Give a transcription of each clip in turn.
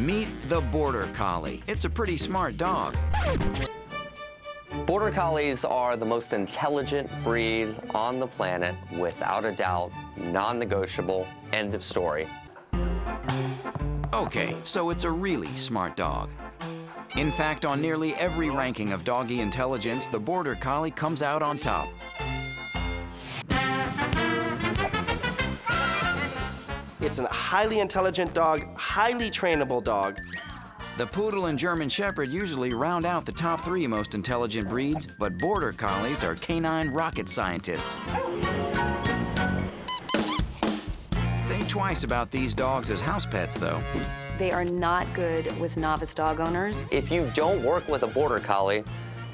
Meet the Border Collie. It's a pretty smart dog. Border Collies are the most intelligent breed on the planet, without a doubt, non-negotiable, end of story. Okay, so it's a really smart dog. In fact, on nearly every ranking of doggy intelligence, the Border Collie comes out on top. It's a highly intelligent dog, highly trainable dog. The Poodle and German Shepherd usually round out the top three most intelligent breeds, but Border Collies are canine rocket scientists. Think twice about these dogs as house pets, though. They are not good with novice dog owners. If you don't work with a Border Collie,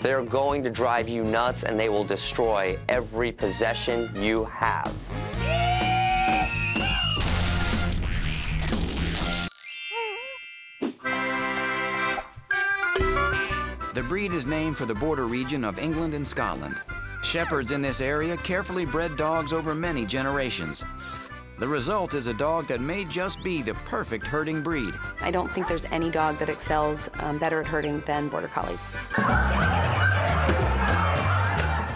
they're going to drive you nuts and they will destroy every possession you have. The breed is named for the border region of England and Scotland. Shepherds in this area carefully bred dogs over many generations. The result is a dog that may just be the perfect herding breed. I don't think there's any dog that excels um, better at herding than Border Collies.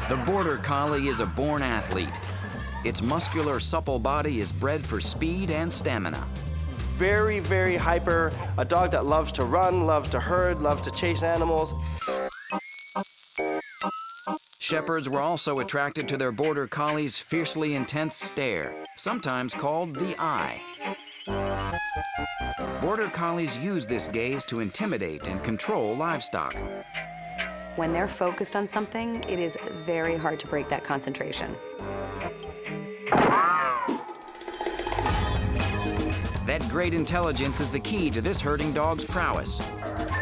The Border Collie is a born athlete. Its muscular, supple body is bred for speed and stamina. Very, very hyper. A dog that loves to run, loves to herd, loves to chase animals. Shepherds were also attracted to their Border Collie's fiercely intense stare, sometimes called the eye. Border Collies use this gaze to intimidate and control livestock. When they're focused on something, it is very hard to break that concentration. Great intelligence is the key to this herding dog's prowess.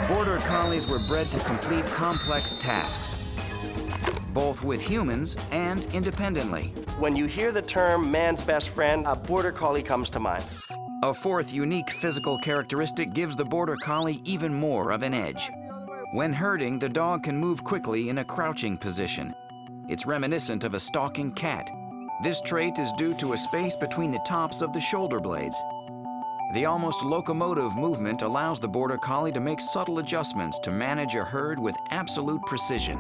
Border Collies were bred to complete complex tasks, both with humans and independently. When you hear the term man's best friend, a Border Collie comes to mind. A fourth unique physical characteristic gives the Border Collie even more of an edge. When herding, the dog can move quickly in a crouching position. It's reminiscent of a stalking cat. This trait is due to a space between the tops of the shoulder blades. The almost locomotive movement allows the Border Collie to make subtle adjustments to manage a herd with absolute precision.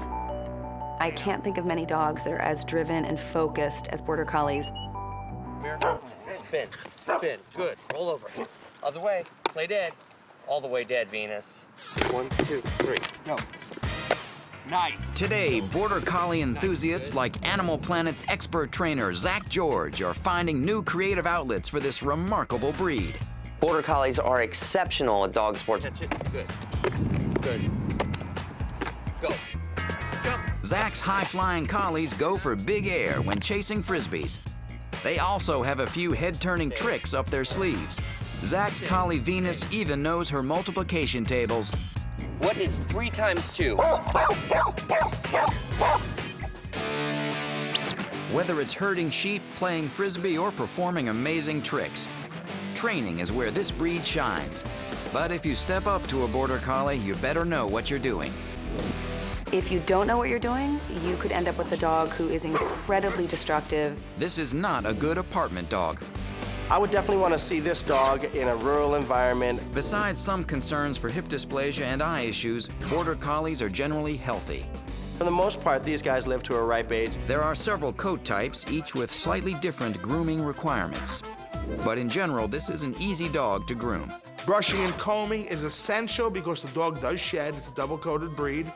I can't think of many dogs that are as driven and focused as Border Collies. Spin, spin, good, roll over. Other way, play dead. All the way dead, Venus. One, two, three, go. Nice. Today, Border Collie enthusiasts like Animal Planet's expert trainer, Zak George, are finding new creative outlets for this remarkable breed. Border Collies are exceptional at dog sports. Catch it. Good. Good. Go. Jump. Zak's high-flying collies go for big air when chasing frisbees. They also have a few head-turning tricks up their sleeves. Zak's collie Venus even knows her multiplication tables. What is three times two? Whether it's herding sheep, playing frisbee, or performing amazing tricks, training is where this breed shines. But if you step up to a Border Collie, you better know what you're doing. If you don't know what you're doing, you could end up with a dog who is incredibly destructive. This is not a good apartment dog. I would definitely want to see this dog in a rural environment. Besides some concerns for hip dysplasia and eye issues, Border Collies are generally healthy. For the most part, these guys live to a ripe age. There are several coat types, each with slightly different grooming requirements. But in general, this is an easy dog to groom. Brushing and combing is essential because the dog does shed. It's a double-coated breed.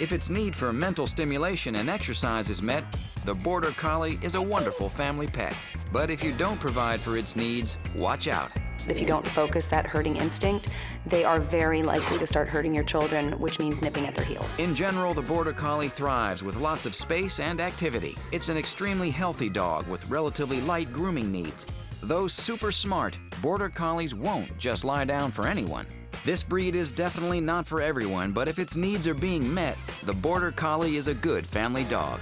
If its need for mental stimulation and exercise is met, the Border Collie is a wonderful family pet. But if you don't provide for its needs, watch out. If you don't focus that herding instinct, they are very likely to start herding your children, which means nipping at their heels. In general, the Border Collie thrives with lots of space and activity. It's an extremely healthy dog with relatively light grooming needs. Though super smart, Border Collies won't just lie down for anyone. This breed is definitely not for everyone, but if its needs are being met, the Border Collie is a good family dog.